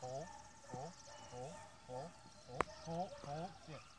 好好好好好好。